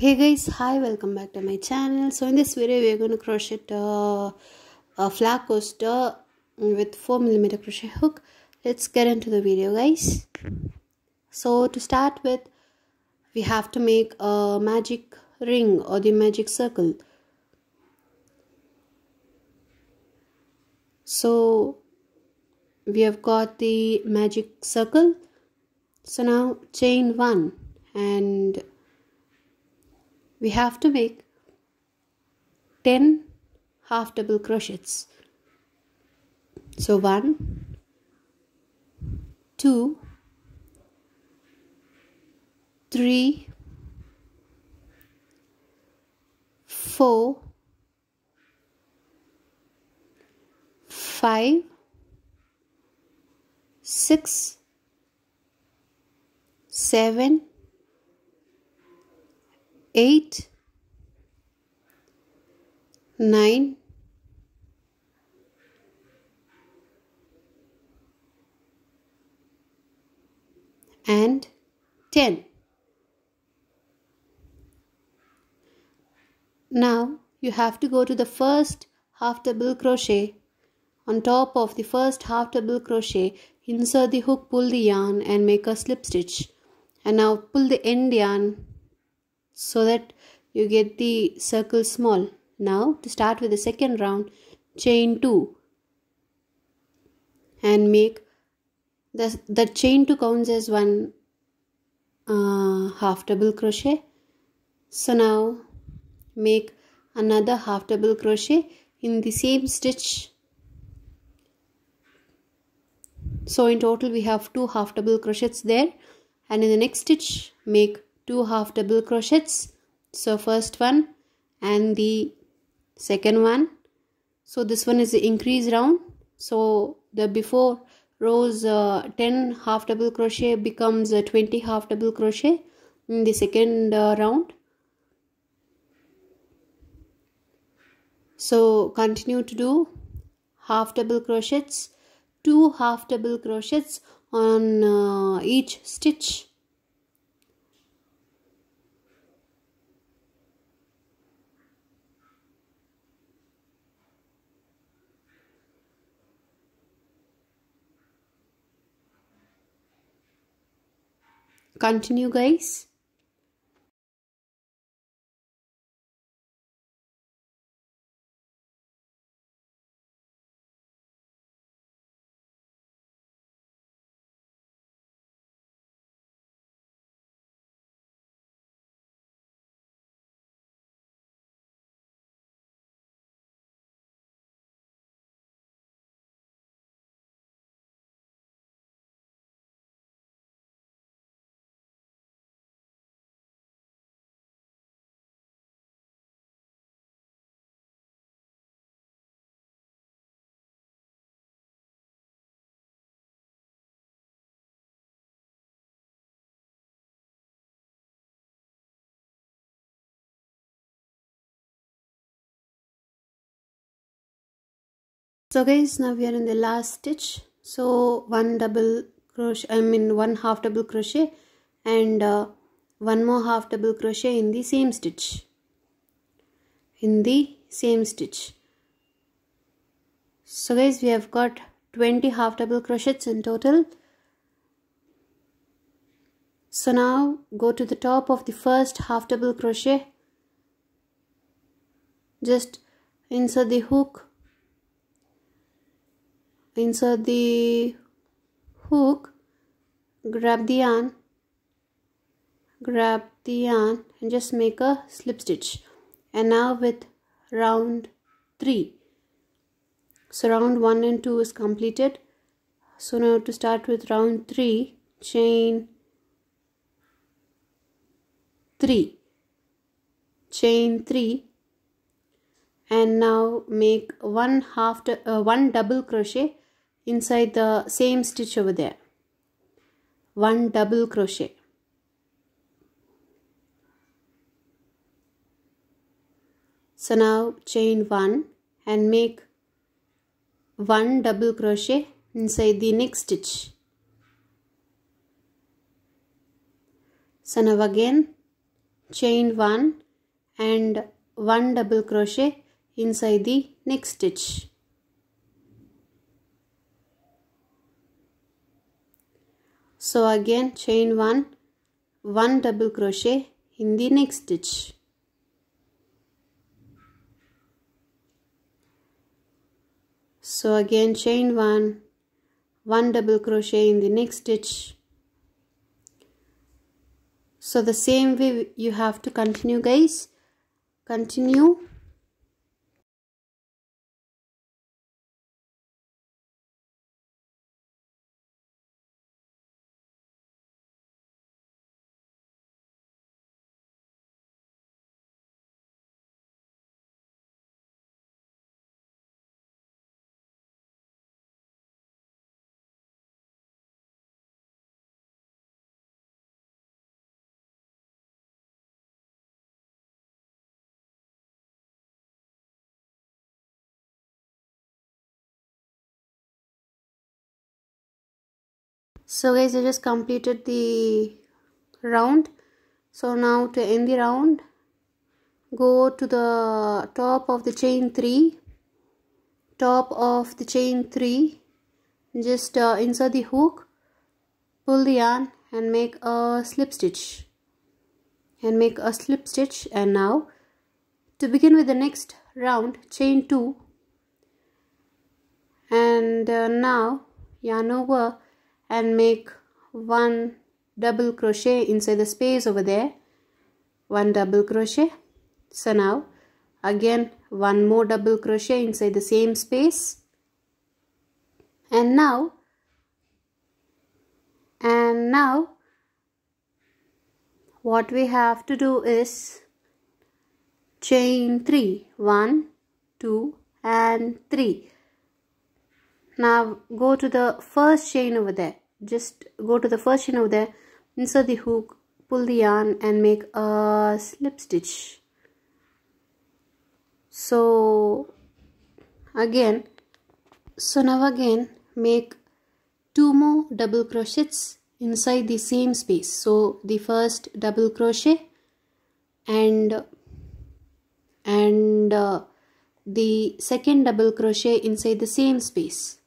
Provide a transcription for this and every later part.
hey guys hi welcome back to my channel. So in this video we're going to crochet uh, a flag coaster with 4 millimeter crochet hook. Let's get into the video guys. So to start with we have to make a magic ring or the magic circle. So we have got the magic circle. So now chain one and we have to make 10 half double crochets. So 1 2 3 4 5 6 7 8 9 and 10 now you have to go to the first half double crochet. On top of the first half double crochet insert the hook pull the yarn and make a slip stitch. And now pull the end yarn so that you get the circle small. Now to start with the second round chain 2 and make the, the chain 2 counts as one uh, half double crochet. So now make another half double crochet in the same stitch. So in total we have two half double crochets there. And in the next stitch make two half double crochets. So first one and the second one. So this one is the increase round. So the before rows uh, 10 half double crochet becomes uh, 20 half double crochet in the second uh, round. So continue to do half double crochets two half double crochets on uh, each stitch continue guys so guys now we are in the last stitch. So one double crochet i mean one half double crochet and uh, one more half double crochet in the same stitch. In the same stitch. So guys we have got 20 half double crochets in total. So now go to the top of the first half double crochet. Just insert the hook insert the hook grab the yarn grab the yarn and just make a slip stitch. And now with round 3 so round 1 and 2 is completed. So now to start with round 3 chain 3 chain 3 and now make one half uh, one double crochet inside the same stitch over there. One double crochet. So now chain one and make one double crochet inside the next stitch. So now again chain 1 and 1 double crochet inside the next stitch. So again chain 1, 1 double crochet in the next stitch. So again chain 1, 1 double crochet in the next stitch. So the same way you have to continue guys. Continue so guys i just completed the round. So now to end the round go to the top of the chain 3 top of the chain 3 just uh, insert the hook pull the yarn and make a slip stitch. And make a slip stitch. And now to begin with the next round chain 2 and uh, now yarn over and make one double crochet inside the space over there. One double crochet. So now again one more double crochet inside the same space. And now and now what we have to do is chain 3 1 2 and 3 now go to the first chain over there. Just go to the first chain over there. Insert the hook pull the yarn and make a slip stitch. So again so now again make two more double crochets inside the same space. So the first double crochet and and uh, the second double crochet inside the same space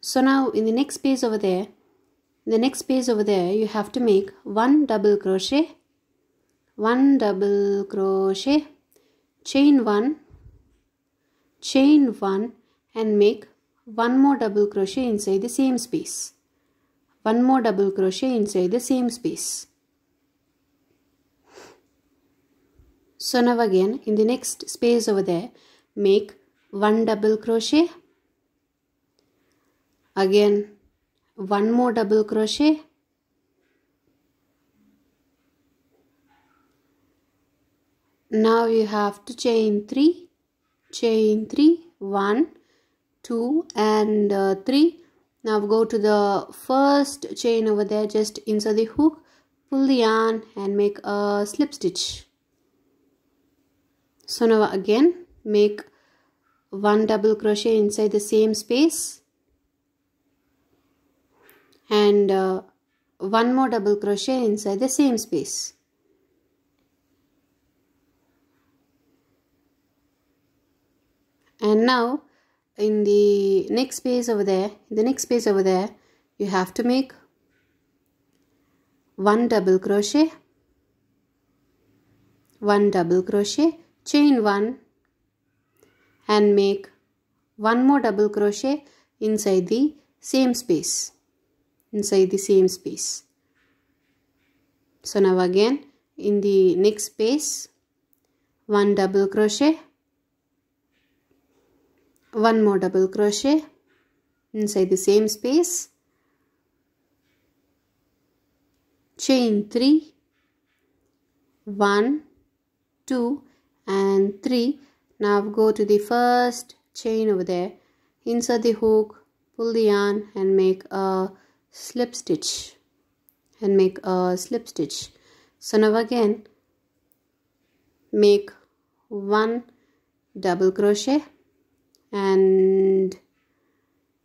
so now in the next space over there the next space over there you have to make one double crochet one double crochet chain one chain one and make one more double crochet inside the same space. One more double crochet inside the same space. So now again in the next space over there make one double crochet again one more double crochet. Now you have to chain 3 chain 3 1 2 and uh, 3 now go to the first chain over there just insert the hook pull the yarn and make a slip stitch. So now again make one double crochet inside the same space and uh, one more double crochet inside the same space. And now in the next space over there, the next space over there, you have to make one double crochet, one double crochet, chain one and make one more double crochet inside the same space inside the same space. So now again in the next space one double crochet one more double crochet inside the same space chain 3 1 2 and 3 now go to the first chain over there insert the hook pull the yarn and make a slip stitch and make a slip stitch. So now again make one double crochet and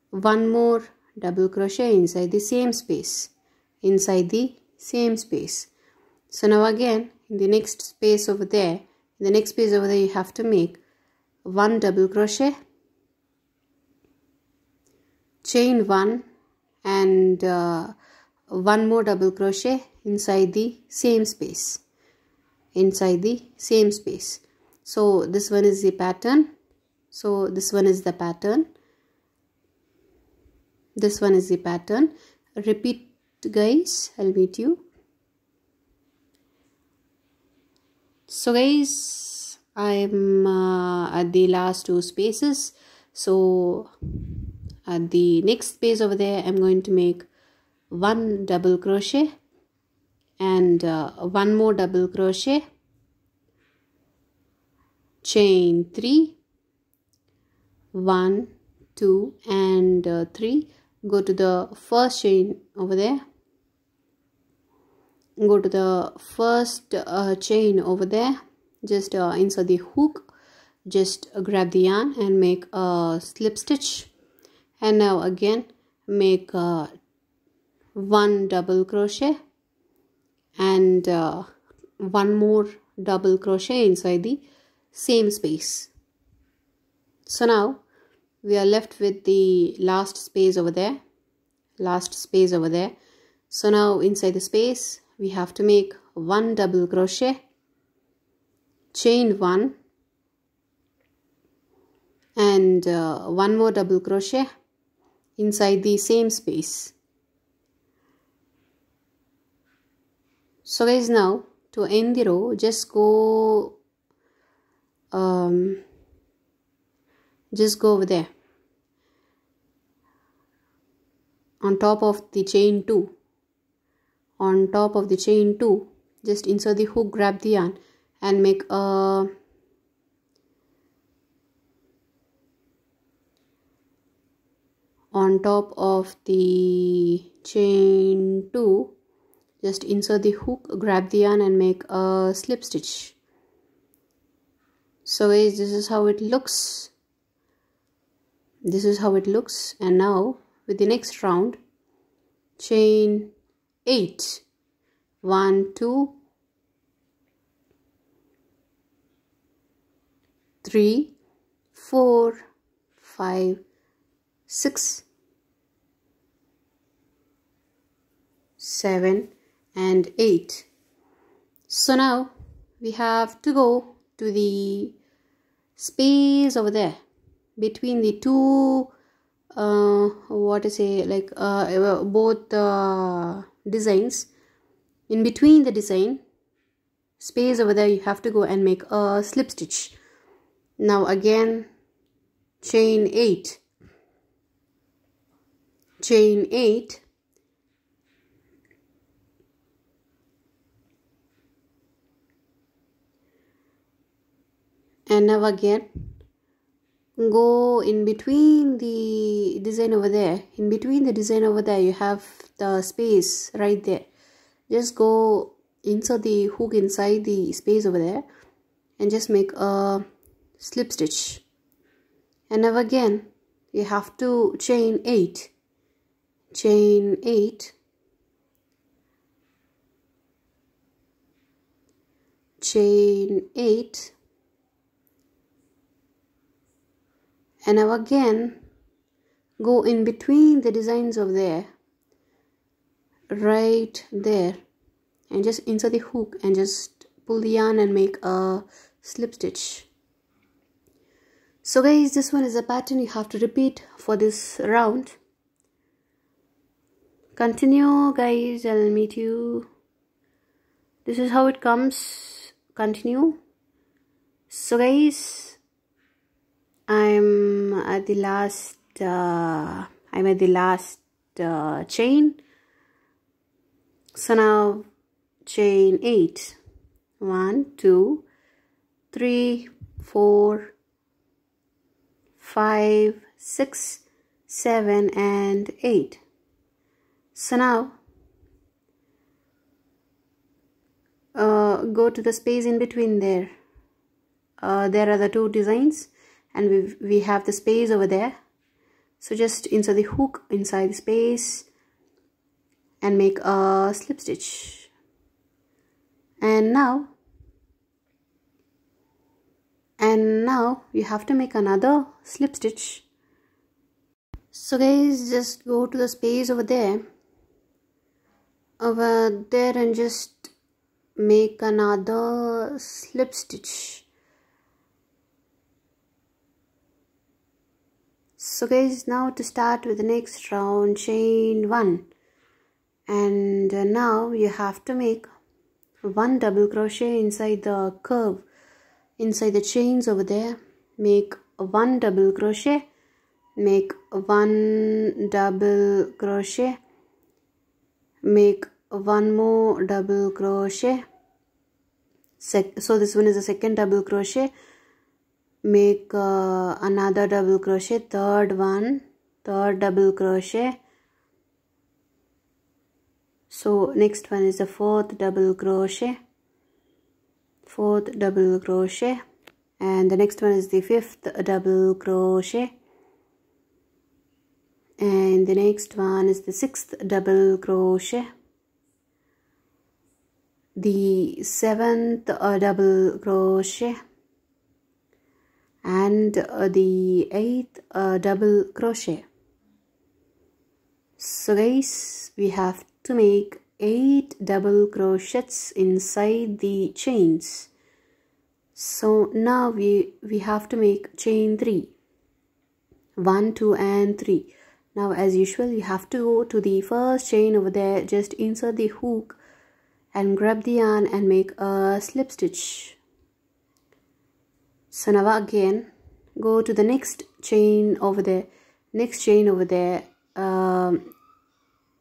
one more double crochet inside the same space inside the same space. So now again in the next space over there in the next space over there you have to make one double crochet chain one and uh, one more double crochet inside the same space. Inside the same space. So this one is the pattern. So this one is the pattern. This one is the pattern. Repeat guys. I'll meet you. So guys i'm uh, at the last two spaces. So at the next space over there i'm going to make one double crochet and uh, one more double crochet. Chain 3 1 2 and uh, 3 go to the first chain over there. Go to the first uh, chain over there. Just uh, insert the hook. Just grab the yarn and make a slip stitch and now again make one double crochet and uh, one more double crochet inside the same space. So now we are left with the last space over there last space over there. So now inside the space we have to make one double crochet chain one and uh, one more double crochet inside the same space. So guys now to end the row just go um, just go over there. On top of the chain 2 on top of the chain 2 just insert the hook grab the yarn and make a on top of the chain 2 just insert the hook grab the yarn and make a slip stitch. So guys this is how it looks. This is how it looks. And now with the next round chain 8 1 2 3 4 5 6 7 and 8 so now we have to go to the space over there between the two uh, what to say like uh, both uh, designs. In between the design space over there you have to go and make a slip stitch. Now again chain 8 chain 8 and now again. Go in between the design over there. In between the design over there you have the space right there. Just go insert the hook inside the space over there and just make a slip stitch. And now again. You have to chain 8 chain 8 chain 8 and now again go in between the designs of there. Right there. And just insert the hook and just pull the yarn and make a slip stitch. So guys this one is a pattern you have to repeat for this round. Continue guys. I'll meet you. This is how it comes. Continue. So guys I'm at the last uh, I'm at the last uh, chain. So now chain 8 1 2 3 4 5 6 7 and 8 so now uh, go to the space in between there. Uh, there are the two designs and we we have the space over there. So just insert the hook inside the space and make a slip stitch. And now and now you have to make another slip stitch. So guys just go to the space over there. Over there and just make another slip stitch so guys now to start with the next round chain one. And uh, now you have to make one double crochet inside the curve inside the chains over there. Make one double crochet. Make one double crochet. Make one more double crochet. So this one is the second double crochet make uh, another double crochet third one third double crochet. So next one is the fourth double crochet fourth double crochet and the next one is the fifth double crochet. And the next one is the sixth double crochet. The seventh uh, double crochet and uh, the eighth uh, double crochet. So guys we have to make eight double crochets inside the chains. So now we we have to make chain three. One two and three. Now as usual you have to go to the first chain over there just insert the hook and grab the yarn and make a slip stitch so now again go to the next chain over there next chain over there um,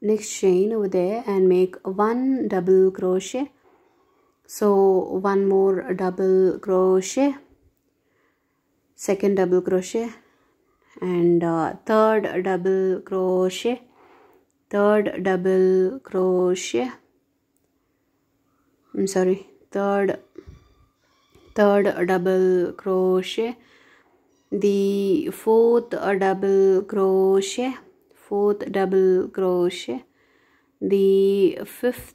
next chain over there and make one double crochet. So one more double crochet second double crochet and uh, third double crochet third double crochet. I'm sorry third third double crochet the fourth double crochet fourth double crochet the fifth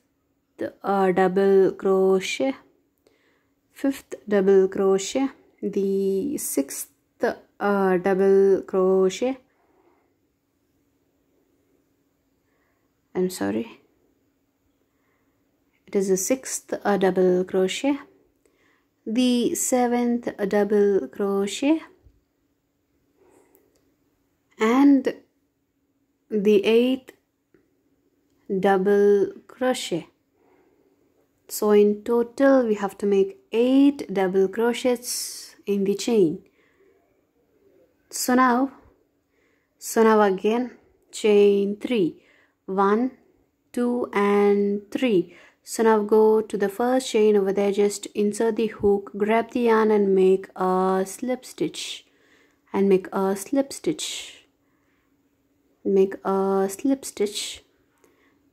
double crochet fifth double crochet the sixth double crochet. I'm sorry. It is the sixth double crochet the seventh double crochet. And the eighth double crochet. So in total we have to make eight double crochets in the chain. So now so now again chain three. One two and three so now go to the first chain over there. Just insert the hook grab the yarn and make a slip stitch. And make a slip stitch. Make a slip stitch.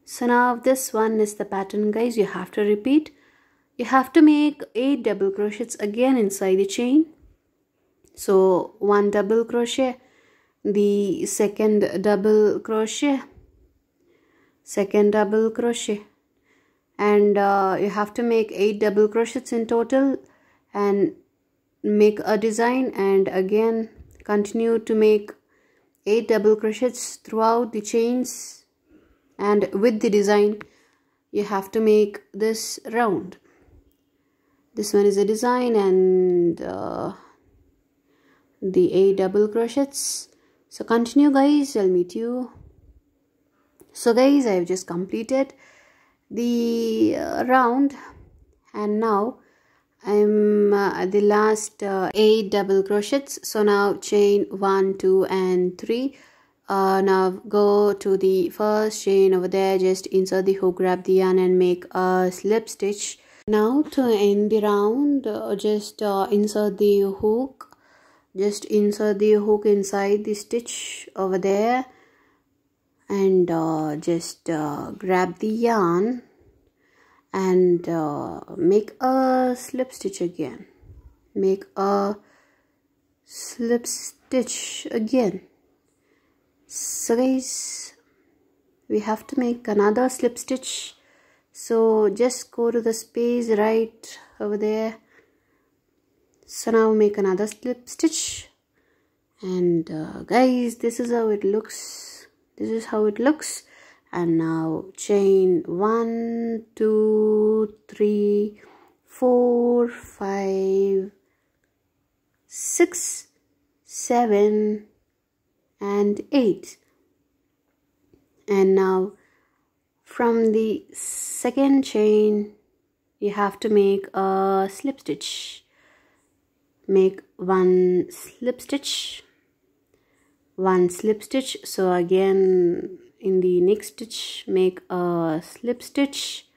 So now this one is the pattern guys. You have to repeat. You have to make eight double crochets again inside the chain. So one double crochet the second double crochet second double crochet and uh, you have to make eight double crochets in total and make a design and again continue to make eight double crochets throughout the chains. And with the design you have to make this round. This one is a design and uh, the eight double crochets. So continue guys. I'll meet you. So guys i've just completed the uh, round. And now i'm uh, the last uh, eight double crochets. So now chain one two and three. Uh, now go to the first chain over there. Just insert the hook grab the yarn and make a slip stitch. Now to end the round uh, just uh, insert the hook. Just insert the hook inside the stitch over there and uh, just uh, grab the yarn and uh, make a slip stitch again. Make a slip stitch again. So guys we have to make another slip stitch. So just go to the space right over there. So now make another slip stitch. And uh, guys this is how it looks this is how it looks. And now chain one two three four five six seven and eight. And now from the second chain you have to make a slip stitch. Make one slip stitch one slip stitch. So again in the next stitch make a slip stitch.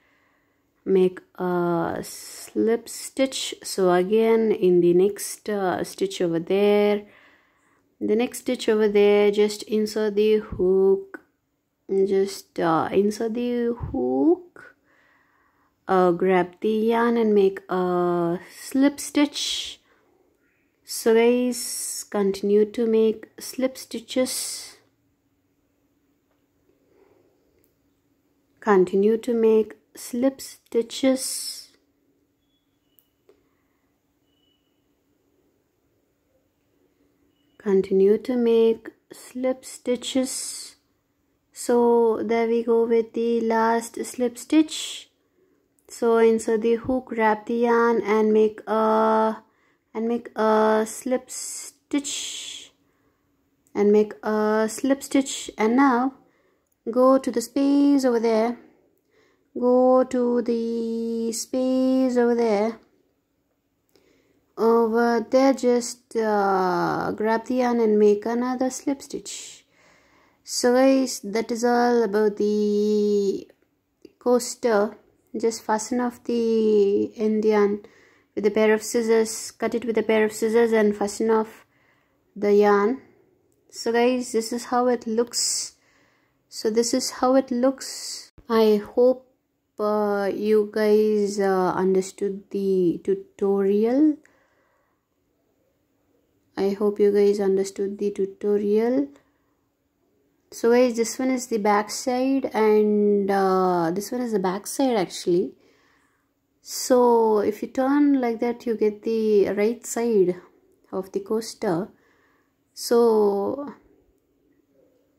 Make a slip stitch. So again in the next uh, stitch over there. The next stitch over there just insert the hook. Just uh, insert the hook. Uh, grab the yarn and make a slip stitch so guys continue to make slip stitches. Continue to make slip stitches. Continue to make slip stitches. So there we go with the last slip stitch. So insert the hook wrap the yarn and make a and make a slip stitch and make a slip stitch. And now go to the space over there. Go to the space over there. Over there just uh, grab the yarn and make another slip stitch. So guys that is all about the coaster. Just fasten off the end yarn with a pair of scissors cut it with a pair of scissors and fasten off the yarn. So guys this is how it looks. So this is how it looks. I hope uh, you guys uh, understood the tutorial. I hope you guys understood the tutorial. So guys this one is the back side and uh, this one is the back side actually so if you turn like that you get the right side of the coaster. So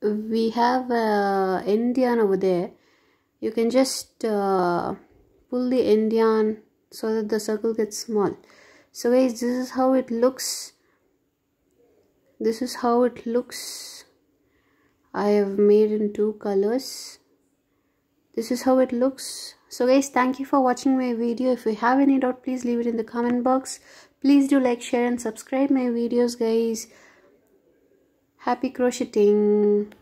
we have a end yarn over there. You can just uh, pull the end yarn so that the circle gets small. So guys this is how it looks. This is how it looks. I have made in two colors. This is how it looks so guys thank you for watching my video. If you have any doubt please leave it in the comment box. Please do like share and subscribe my videos guys. Happy crocheting